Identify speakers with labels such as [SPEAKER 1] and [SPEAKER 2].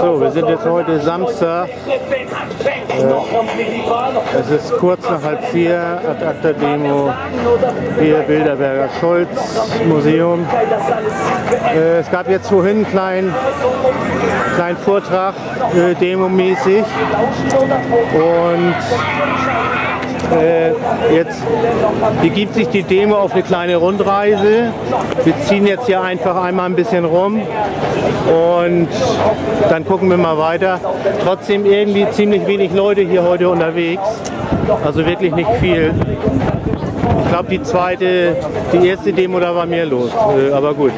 [SPEAKER 1] So, wir sind jetzt heute Samstag. Äh, es ist kurz nach halb vier, Ad Acta Demo, hier Bilderberger Scholz Museum. Äh, es gab jetzt vorhin einen kleinen, kleinen Vortrag, äh, demomäßig. Und jetzt begibt sich die Demo auf eine kleine Rundreise. Wir ziehen jetzt hier einfach einmal ein bisschen rum und dann gucken wir mal weiter. Trotzdem irgendwie ziemlich wenig Leute hier heute unterwegs. Also wirklich nicht viel. Ich glaube, die zweite, die erste Demo, da war mehr los. Äh, aber gut.